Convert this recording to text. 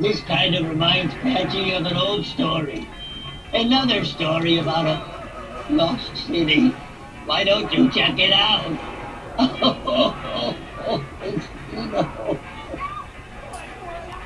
this kind of reminds Patchy of an old story. Another story about a lost city. Why don't you check it out?